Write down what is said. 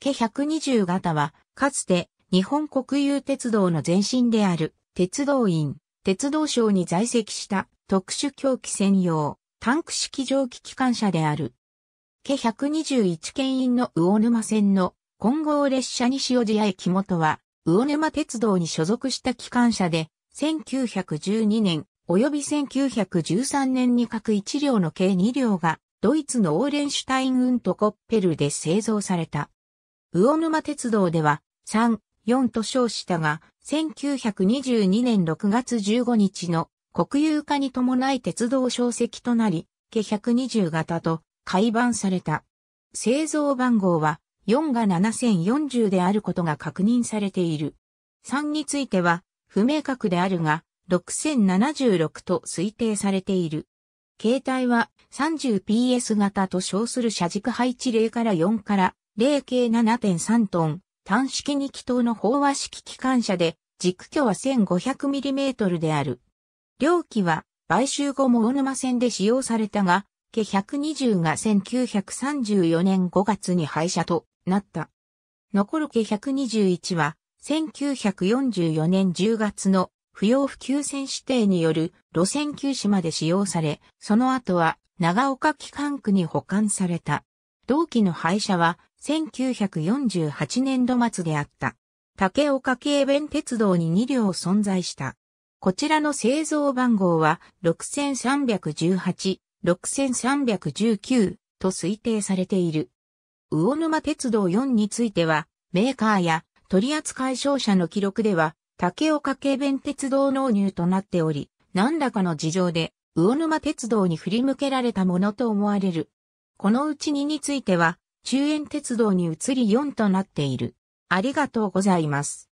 ケ120型は、かつて日本国有鉄道の前身である鉄道員、鉄道省に在籍した特殊狂気専用、タンク式蒸気機関車である。ケ121牽引の魚沼線の混合列車西尾寺駅元は、魚沼鉄道に所属した機関車で、1912年及び1913年に各1両の計2両が、ドイツのオーレンシュタインウントコッペルで製造された。魚沼鉄道では、3、4と称したが、1922年6月15日の国有化に伴い鉄道小石となり、ケ120型と改版された。製造番号は4が7040であることが確認されている。3については不明確であるが、6076と推定されている。形態は 30PS 型と称する車軸配置0から4から0系7.3トン、単式2気筒の飽和式機関車で、軸距は 1500mm である。両機は買収後も大沼線で使用されたが、ケ120が1934年5月に廃車となった。残るケ121は1944年10月の不要不急線指定による路線休止まで使用され、その後は長岡機関区に保管された。同期の廃車は1948年度末であった。竹岡軽便鉄道に2両存在した。こちらの製造番号は6318、6319と推定されている。魚沼鉄道4については、メーカーや取扱商社の記録では、竹岡軽便鉄道納入となっており、何らかの事情で、魚沼鉄道に振り向けられたものと思われる。このうち2については、中遠鉄道に移り4となっている。ありがとうございます。